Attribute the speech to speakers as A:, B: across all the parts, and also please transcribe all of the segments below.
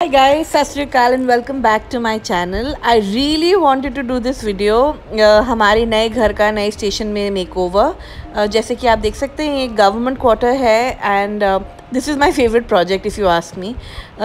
A: Hi guys, Sasrikal and welcome back to my channel. I really wanted to do this video uh, हमारे नए घर का नए station में मेक ओवर uh, जैसे कि आप देख सकते हैं ये गवर्नमेंट क्वार्टर है and this is my favourite project if you ask me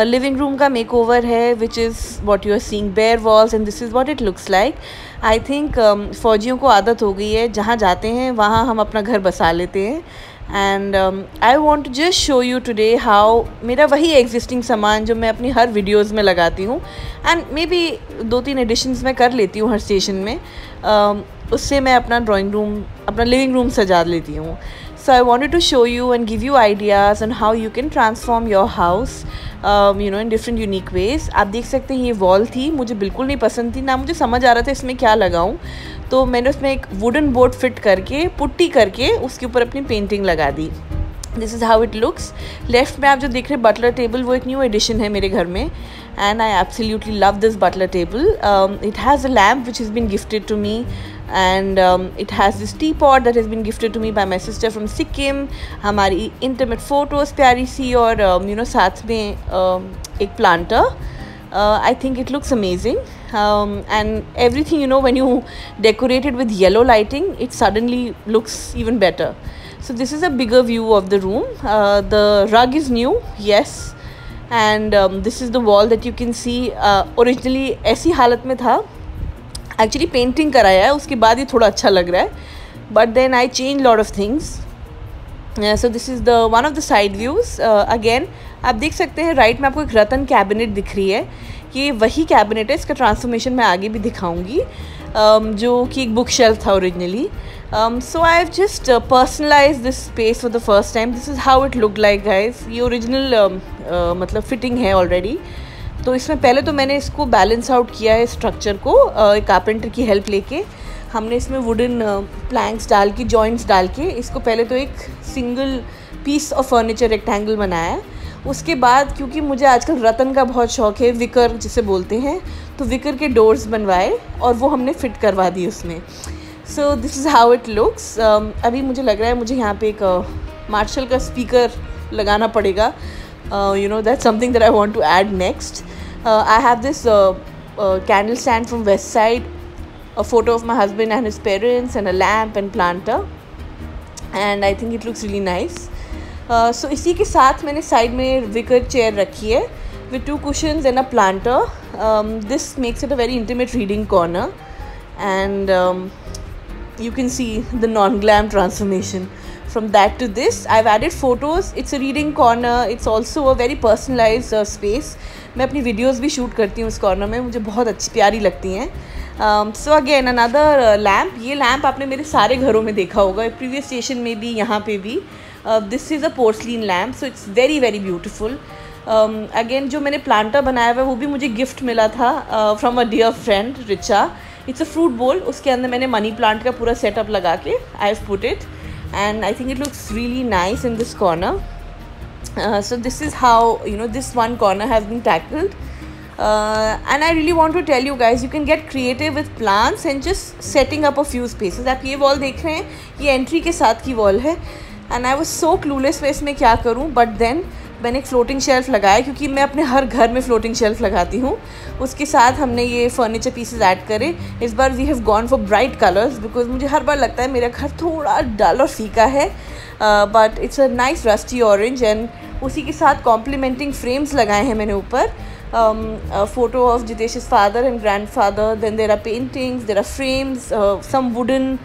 A: living room का मेक ओवर है which is what you are seeing bare walls and this is what it looks like I think फ़ौजियों को आदत हो गई है जहाँ जाते हैं वहाँ हम अपना घर बसा लेते हैं. And I want just show you today how मेरा वही एग्जिस्टिंग सामान जो मैं अपनी हर वीडियोज़ में लगाती हूँ। एंड मे बी दो तीन एडिशन्स मैं कर लेती हूँ हर स्टेशन में। Um, उससे मैं अपना ड्राइंग रूम अपना लिविंग रूम सजा लेती हूँ। So I wanted to show you and give you ideas and how you can transform your house you know in different unique ways आप देख सकते हैं ये वॉल थी मुझे बिल्कुल नहीं पसंद थी ना मुझे समझ आ रहा था इसमें क्या लगाऊँ। तो मैंने उसमें एक वुडन बोर्ड फिट करके पुट्टी करके उसके ऊपर अपनी पेंटिंग लगा दी। This is how it looks left में आप जो देख रहे हैं बटलर टेबल वो एक न्यू एडिशन है मेरे घर में। And I absolutely love this butler table it has a lamp which is been gifted to me and it has this teapot that has been gifted to me by my sister from Sikkim हमारी intimate photos प्यारी सी और you um, no साथ में uh, एक planter I think it looks amazing um, and everything you know when you decorate it with yellow lighting it suddenly looks even better so this is a bigger view of the room uh, the rug is new yes and um, this is the wall that you can see uh, originally ऐसी हालत में था actually painting कराया है उसके बाद ही थोड़ा अच्छा लग रहा है but then I change lot of things so this is the one of the side views again आप देख सकते हैं राइट में आपको एक रतन कैबिनेट दिख रही है। ये वही कैबिनेट है इसका ट्रांसफॉर्मेशन मैं आगे भी दिखाऊँगी। Um, जो कि एक बुक शेल्फ था originally so I have just personalise this space for the first time this is how it look like guys ये ओरिजिनल um, uh, मतलब फिटिंग है ऑलरेडी तो इसमें पहले तो मैंने इसको बैलेंस आउट किया है स्ट्रक्चर को uh, एक कारपेंटर की हेल्प लेके। हमने इसमें वुडन प्लैंक्स uh, डाल के जॉइंट्स डाल के। इसको पहले तो एक single piece of furniture rectangle बनाया है। उसके बाद क्योंकि मुझे आजकल रतन का बहुत शौक है विकर जिसे बोलते हैं तो विकर के डोर्स बनवाए और वो हमने फिट करवा दी उसमें। So this is how it looks अभी मुझे लग रहा है मुझे यहाँ पे एक मार्शल uh, का स्पीकर लगाना पड़ेगा। You know that something that I want to add next I have this candle stand from west side a photo of my husband and his parents and a lamp and planter and I think it looks really nice. So uh, इसी के साथ मैंने side में vicar chair रखी है with two cushions and a planter this makes it a very intimate reading corner and you can see the non-glam transformation from that to this i've added photos it's a reading corner it's also a very personalized uh, space मैं अपनी videos भी shoot करती हूँ उस corner में मुझे बहुत अच्छी प्यारी लगती हैं सो अगेन अनदर लैम्प ये लैम्प आपने मेरे सारे घरों में देखा होगा प्रीवियस स्टेशन में भी, यहाँ पे भी. This is a porcelain lamp so it's very very beautiful again जो मैंने प्लांटर बनाया हुआ है वो भी मुझे गिफ्ट मिला था from a dear friend Richa it's a fruit bowl उसके अंदर मैंने मनी प्लांट का पूरा सेटअप लगा के I have put it and I think it looks really nice in this corner so this is how you know this one corner has been tackled and I really want to tell you guys you can get creative with plants and just setting up a few spaces आप ये wall देख रहे हैं, ये entry के साथ की wall है। And I was so clueless मैं इसमें क्या करूँ बट देन मैंने एक फ्लोटिंग शेल्फ लगाया क्योंकि मैं अपने हर घर में फ्लोटिंग शेल्फ लगाती हूँ। उसके साथ हमने ये फर्नीचर पीसेज ऐड करे। इस बार we have gone for bright colours because मुझे हर बार लगता है मेरा घर थोड़ा डल और फीका है। But it's a nice rusty orange and उसी के साथ कॉम्प्लीमेंटिंग फ्रेम्स लगाए हैं मैंने ऊपर। Photo of Jitesh father and grandfather then there are paintings there are frames some wooden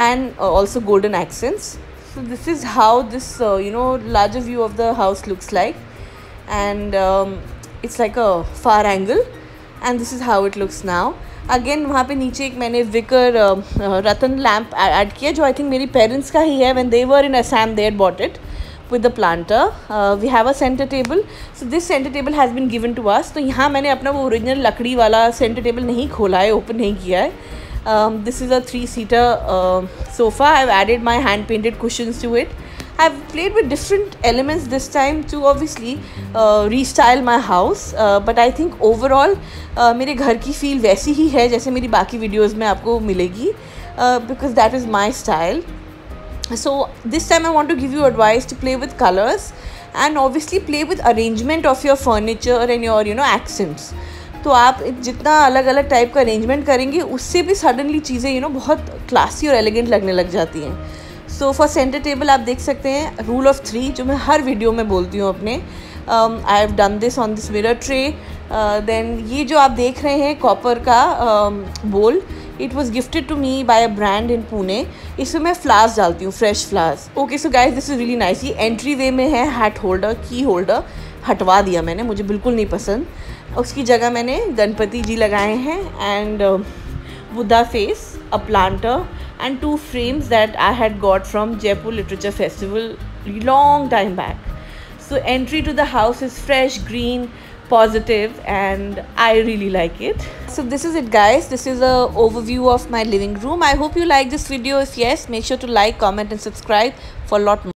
A: and also golden accents so this is how this uh, you know larger view of the house looks like. And um, it's like a far angle. And this is how it looks now. Again वहाँ पे नीचे एक मैंने vicar रतन lamp add किया जो I think मेरी parents का ही है. When they were in Assam they bought it with the planter. We have a centre table so this centre table has been given to us तो यहाँ मैंने अपना वो ओरिजिनल लकड़ी वाला सेंटर टेबल नहीं खोला है ओपन नहीं किया है. This is a three seater sofa I have added my hand painted question to it I have played with different elements this time to obviously restyle my house but I think overall मेरे घर की feel वैसी ही है जैसे मेरी बाकी videos में आपको मिलेगी. Because that is my style so, this time i want to give you advice to play with colors and obviously play with arrangement of your furniture and your you know accents तो आप जितना अलग अलग type का arrangement करेंगे, उससे भी suddenly चीज़ें यू नो बहुत क्लासी और एलिगेंट लगने लग जाती हैं। सो फॉर सेंटर टेबल आप देख सकते हैं रूल ऑफ़ थ्री जो मैं हर वीडियो में बोलती हूँ अपने। I have done this on this mirror tray then ये जो आप देख रहे हैं कॉपर का bowl it was gifted to me by a brand in Pune इसमें मैं फ्लावर्स डालती हूँ fresh flowers okay so guys this is really nice ये एंट्री वे में है हैट होल्डर की होल्डर हटवा दिया मैंने मुझे बिल्कुल नहीं पसंद उसकी जगह मैंने गणपति जी लगाए हैं and Buddha face a planter and two frames that I had got from Jaipur Literature Festival long time back so entry to the house is fresh green positive and i really like it. So this is it guys. This is a overview of my living room. I hope you like this video. If yes make sure to like comment and subscribe for a lot more